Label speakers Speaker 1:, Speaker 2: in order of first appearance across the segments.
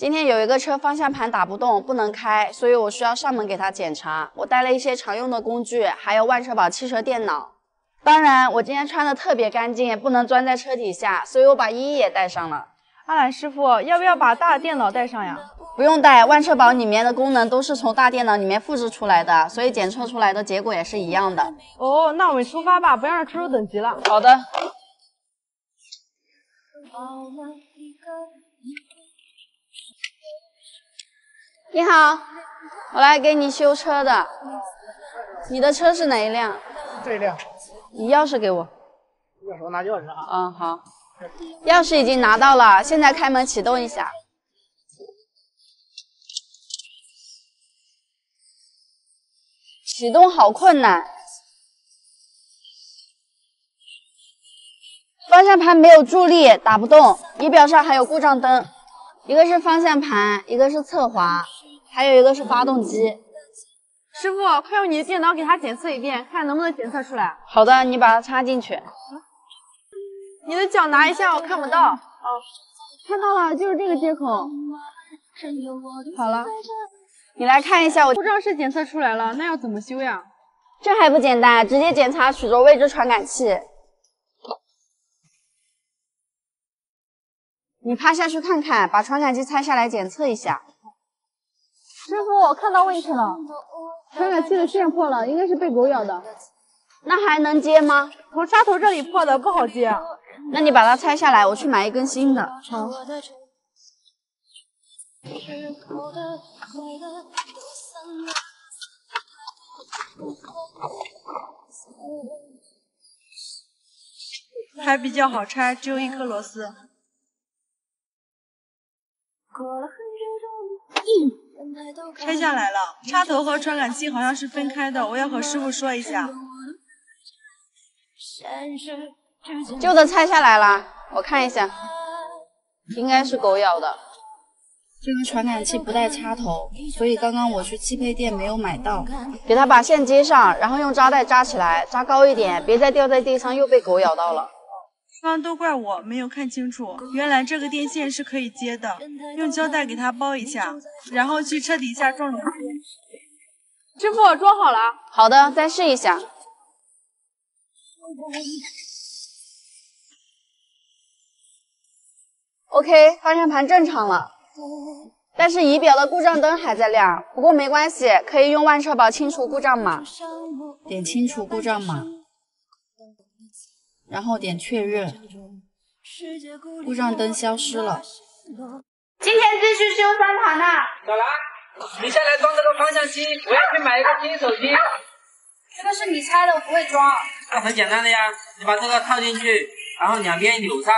Speaker 1: 今天有一个车方向盘打不动，不能开，所以我需要上门给他检查。我带了一些常用的工具，还有万车宝汽车电脑。当然，我今天穿的特别干净，不能钻在车底下，所以我把依依也带上了。
Speaker 2: 阿兰师傅，要不要把大电脑带上呀？
Speaker 1: 不用带，万车宝里面的功能都是从大电脑里面复制出来的，所以检测出来的结果也是一样的。
Speaker 2: 哦，那我们出发吧，不要让出手等急了。
Speaker 1: 好的。你好，我来给你修车的。你的车是哪一辆？
Speaker 3: 这一辆。
Speaker 1: 你钥匙给我。
Speaker 3: 钥匙我拿钥匙啊。
Speaker 1: 嗯，好。钥匙已经拿到了，现在开门启动一下。启动好困难。方向盘没有助力，打不动。仪表上还有故障灯，一个是方向盘，一个是侧滑，还有一个是发动机。
Speaker 2: 师傅，快用你的电脑给它检测一遍，看能不能检测出来。
Speaker 1: 好的，你把它插进去。
Speaker 2: 你的脚拿一下，我看不到。哦，
Speaker 1: 看到了，就是这个接口。
Speaker 2: 好了，
Speaker 1: 你来看一下，我
Speaker 2: 故障是检测出来了，那要怎么修呀？
Speaker 1: 这还不简单，直接检查曲轴位置传感器。你趴下去看看，把传感器拆下来检测一下。
Speaker 2: 师傅，我看到问题了，传感器的线破了，应该是被狗咬的。
Speaker 1: 那还能接吗？
Speaker 2: 从插头这里破的，不好接。
Speaker 1: 那你把它拆下来，我去买一根新的。
Speaker 2: 好。还比较好拆，只有一颗螺丝。拆下来了，插头和传感器好像是分开的，我要和师傅说一下。
Speaker 1: 旧的拆下来了，我看一下，应该是狗咬的。这个传感器不带插头，所以刚刚我去汽配店没有买到。给它把线接上，然后用扎带扎起来，扎高一点，别再掉在地上又被狗咬到了。
Speaker 2: 刚刚都怪我没有看清楚，原来这个电线是可以接的，用胶带给它包一下，然后去车底下装螺丝。师傅，装好了。
Speaker 1: 好的，再试一下。OK，方向盘正常了，但是仪表的故障灯还在亮。不过没关系，可以用万车宝清除故障码，点清除故障码。然后点确认，故障灯消失了。今天继续修三盘呢。
Speaker 4: 小兰，你下来装这个方向机，我要去买一个新手机。
Speaker 1: 这个是你拆的，我不会装。
Speaker 4: 那很简单的呀，你把这个套进去，然后两边扭上。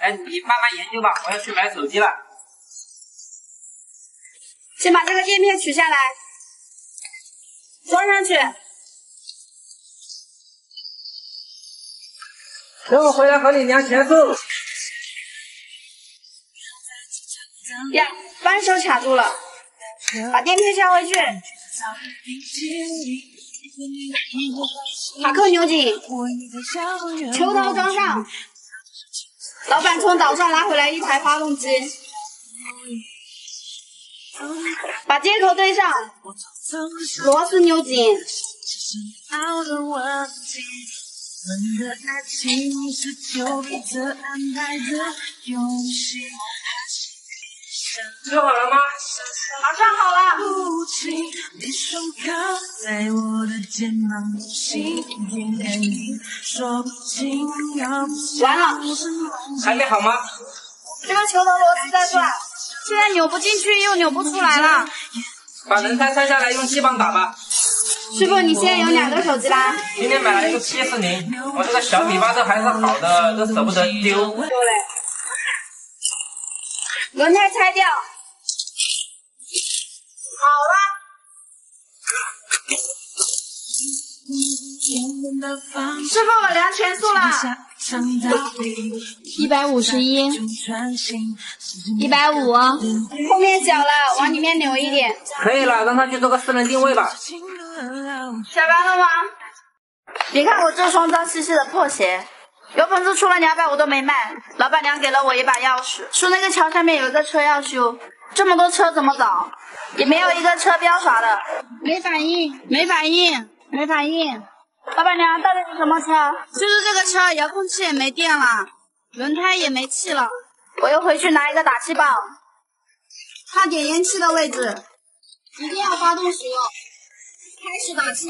Speaker 4: 哎，你慢慢研究吧，我要去买手机了。
Speaker 1: 先把这个垫片取下来，装上去。
Speaker 4: 等我回来和你量钱数。
Speaker 1: 呀，扳手卡住了，把垫片下回去。卡扣扭紧，球头装上。老板从岛上拉回来一台发动机，把接口对上，螺丝扭紧。
Speaker 4: 修好了吗？
Speaker 1: 马上好了。完了。
Speaker 4: 还没好吗？
Speaker 1: 这个球头螺丝在转，现在扭不进去又扭不出来了。
Speaker 4: 把轮胎拆下来，用气棒打吧。
Speaker 1: 师傅，你现在有两个手机啦？
Speaker 4: 今天买了一个 P 四零，我这个小米八都还是好的，都舍不得丢。丢嘞。
Speaker 1: 轮胎拆掉。好了。师傅，我量全速了。一百五十一，一百五，后面小了，往里面扭一点。
Speaker 4: 可以了，让他去做个私人定位吧。
Speaker 1: 下班了吗？别看我这双脏兮兮的破鞋，油盆子出了两百我都没卖。老板娘给了我一把钥匙，说那个桥下面有一个车要修，这么多车怎么找？也没有一个车标啥的，
Speaker 2: 没反应，
Speaker 1: 没反应，
Speaker 2: 没反应。
Speaker 1: 老板娘，到底是什么车？就是这个车，遥控器也没电了，轮胎也没气了。我又回去拿一个打气棒，插点烟器的位置，一定要发动使用，开始打气。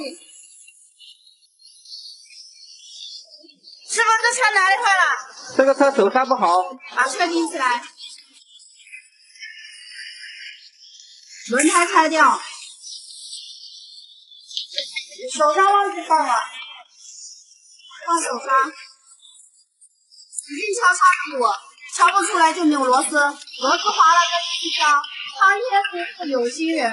Speaker 1: 师傅，这车哪里坏了？
Speaker 4: 这个车手刹不好，
Speaker 1: 把车顶起来，轮胎拆掉，手刹忘记放了，放手刹，使劲敲刹车鼓，敲不出来就扭螺丝，螺丝滑了再继续敲。苍天不负有心人，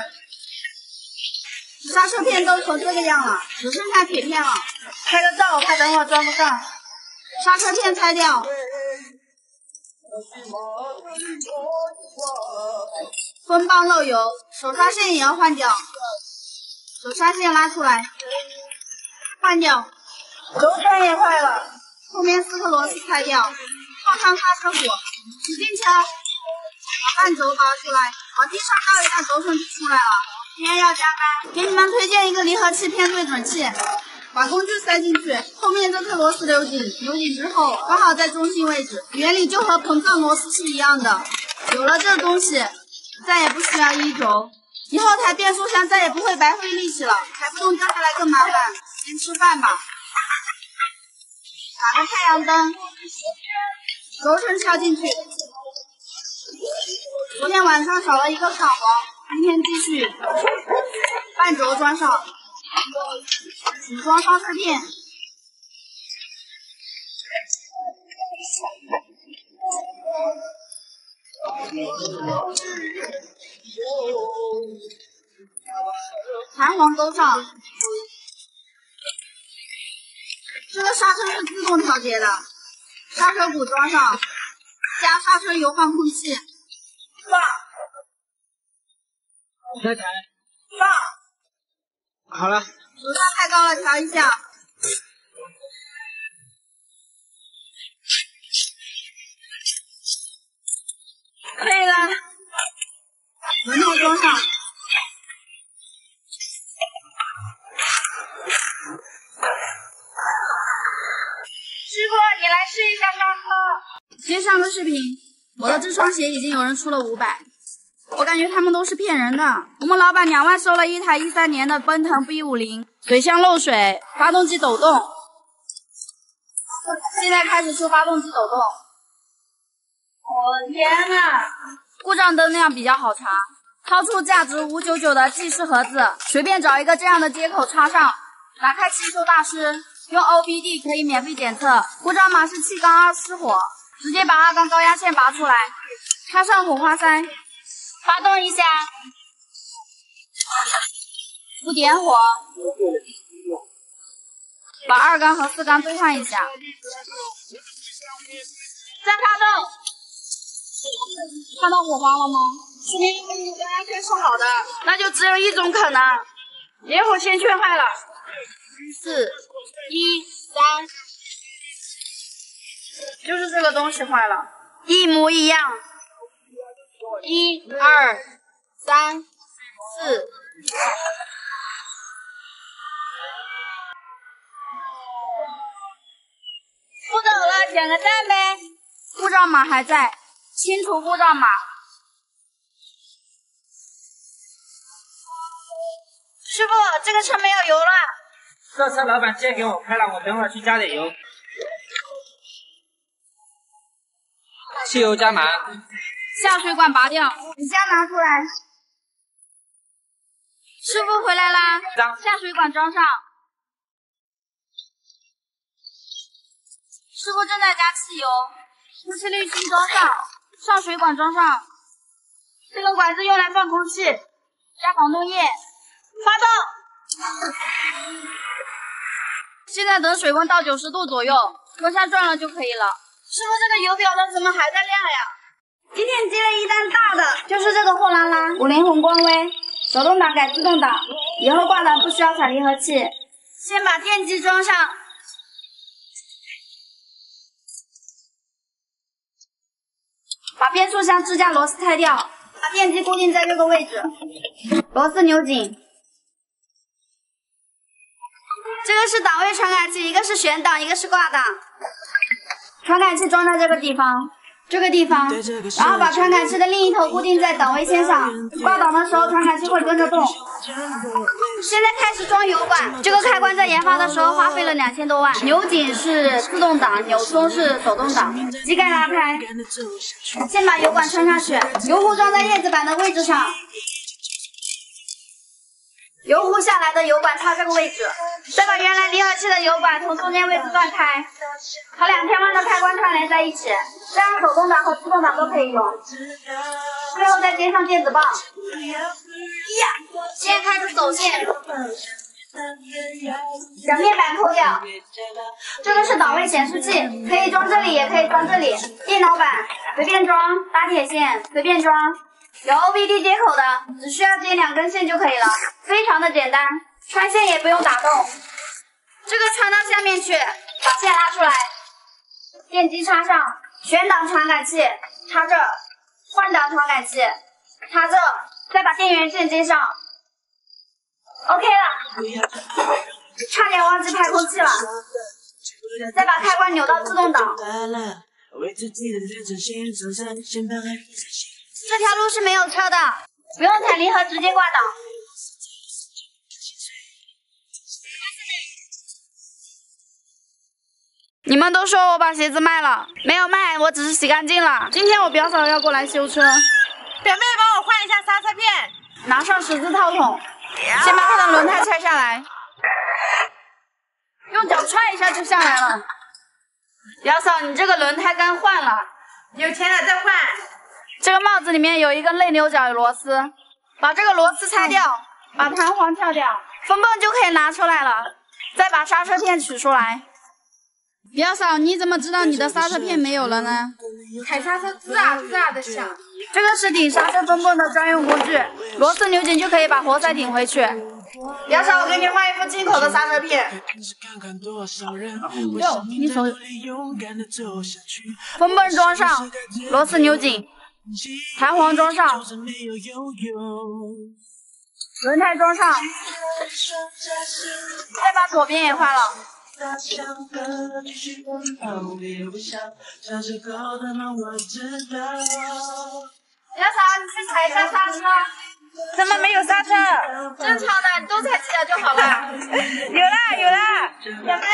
Speaker 1: 刹车片都成这个样了，只剩下铁片了。拍个照，怕等会装不上。刹车片拆掉，风棒漏油，手刹线也要换掉，手刹线拉出来，换掉，轴承也坏了，后面四颗螺丝拆掉，套上刹车鼓，使劲敲，把半轴拔出来，往地上倒一下，轴承就出来了。今天要加班，给你们推荐一个离合器片对准器。把工具塞进去，后面这颗螺丝扭紧，扭紧之后刚好在中心位置，原理就和膨胀螺丝是一样的。有了这东西，再也不需要一轴，以后抬变速箱再也不会白费力气了，抬不动掉下来更麻烦。先吃饭吧，打个太阳灯，轴承敲进去。昨天晚上少了一个卡簧，今天继续，半轴装上。组装刹车片，弹簧勾上。这个刹车是自动调节的，刹车鼓装上，加刹车油换空气，放，
Speaker 4: 再踩，
Speaker 1: 放，
Speaker 4: 好了。
Speaker 1: 手刹太高了，调一下。车。先上个视频，我的这双鞋已经有人出了五百。我感觉他们都是骗人的。我们老板两万收了一台一三年的奔腾 B 五零，水箱漏水，发动机抖动。现在开始修发动机抖动。我天呐！故障灯量比较好查，掏出价值五九九的技师盒子，随便找一个这样的接口插上，打开汽修大师，用 OBD 可以免费检测。故障码是气缸二失火，直接把二缸高压线拔出来，插上火花塞。发动一下，不点火，把二缸和四缸对换一下，再发动。看到火花了吗？说明高压线是好的，那就只有一种可能，点火线圈坏了。四、一、三，就是这个东西坏了，一模一样。一二三四，不走了，点个赞呗。故障码还在，清除故障码。师傅，这个车没有油了。
Speaker 4: 这车老板借给我开了，我等会儿去加点油。汽油加满。
Speaker 1: 下水管拔掉，纸箱拿出来。师傅回来啦，下水管装上。师傅正在加汽油，空气滤芯装上，上水管装上。这个管子用来放空气，加防冻液，发动。现在等水温到九十度左右，往下转了就可以了。师傅，这个油表灯怎么还在亮呀？今天接了一单大的，就是这个货拉拉五菱宏光威，手动挡改自动挡，以后挂档不需要踩离合器。先把电机装上，把变速箱支架螺丝拆掉，把把电机固定在这个位置，螺丝扭紧。这个是档位传感器，一个是悬档，一个是挂档。传感器装在这个地方。这个地方，然后把传感器的另一头固定在档位线上，挂档的时候传感器会跟着动。现在开始装油管，这个开关在研发的时候花费了两千多万。扭紧是自动挡，扭松是手动挡。机盖拉开，先把油管穿上去，油壶装在叶子板的位置上。油壶下来的油管插这个位置，再把原来离合器的油管从中间位置断开，和两千万的开关串联在一起，这样手动挡和自动挡都可以用。最后再接上电子棒，呀，先开始走线，两面板扣掉。这个是档位显示器，可以装这里，也可以装这里。电脑板随便装，打铁线随便装。有 OBD 接口的，只需要接两根线就可以了，非常的简单，穿线也不用打洞。这个穿到下面去，把线拉出来，电机插上，悬档传感器插这，换挡传感器插这，再把电源线接上，OK 了。差点忘记排空气了，再把开关扭到自动挡。这条路是没有车的，不用踩离合，直接挂档。你们都说我把鞋子卖了，没有卖，我只是洗干净了。今天我表嫂要过来修车，
Speaker 2: 表妹帮我换一下刹车片，
Speaker 1: 拿上十字套筒，先把它的轮胎拆下来，用脚踹一下就下来了。表嫂，你这个轮胎该换了，
Speaker 2: 有钱了再换。
Speaker 1: 这个帽子里面有一个内牛角螺丝，把这个螺丝拆掉，把弹簧跳掉，风泵就可以拿出来了。再把刹车片取出来。表嫂，你怎么知道你的刹车片没有了呢？
Speaker 2: 踩刹车吱啊吱啊的响。
Speaker 1: 这个是顶刹车风泵的专用工具，螺丝扭紧就可以把活塞顶回去。表嫂，我给你换一副进口的刹车片。哟，你手。风泵装上，螺丝扭紧。弹簧装上，轮胎装上，再把左边也换了。表嫂，你去踩一下刹车。
Speaker 2: 怎么没有刹车？
Speaker 1: 正常的，你多踩几脚就好了。
Speaker 2: 有 啦有啦，小妹，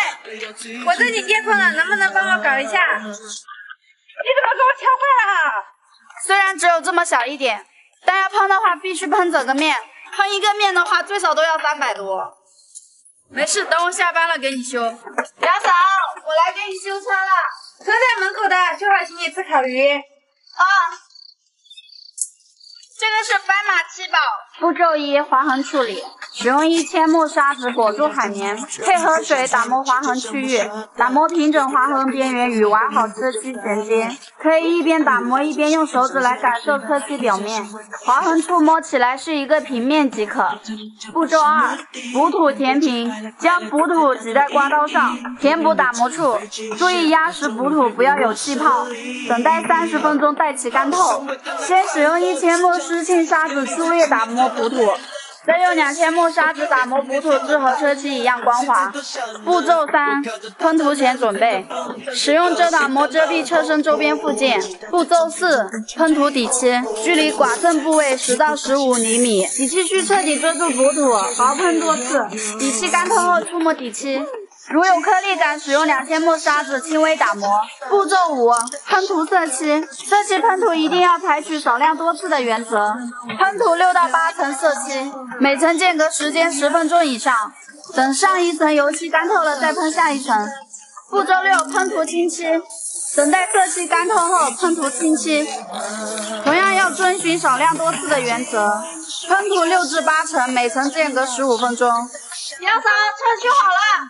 Speaker 2: 我这里电碰了，能不能帮我搞一下？你怎么给我敲坏了？
Speaker 1: 虽然只有这么小一点，但要喷的话必须喷整个面，喷一个面的话最少都要三百多。没事，等我下班了给你修。表嫂，我来给你修车了，
Speaker 2: 车在门口的，修好请你吃烤鱼。
Speaker 1: 啊。这个是斑马七宝。步骤一：划痕处理。使用一千目砂纸裹住海绵，配合水打磨划痕区域，打磨平整划痕边缘与完好车漆衔接。可以一边打磨一边用手指来感受车漆表面，划痕触摸起来是一个平面即可。步骤二：补土填平，将补土挤在刮刀上，填补打磨处，注意压实补土不要有气泡。等待三十分钟待其干透。先使用一千目湿性砂纸粗略打磨补土。再用两千目砂纸打磨补土至和车漆一样光滑。步骤三：喷涂前准备，使用遮挡膜遮蔽车身周边附件。步骤四：喷涂底漆，距离剐蹭部位十到十五厘米，底漆需彻底遮住补土，薄喷多次。底漆干透后触摸底漆。如有颗粒感，使用两千目砂纸轻微打磨。步骤五：喷涂色漆，色漆喷涂一定要采取少量多次的原则，喷涂六到八层色漆，每层间隔时间十分钟以上。等上一层油漆干透了再喷下一层。步骤六：喷涂清漆，等待色漆干透后喷涂清漆，同样要遵循少量多次的原则，喷涂六至八层，每层间隔十五分钟。表嫂，车修好了。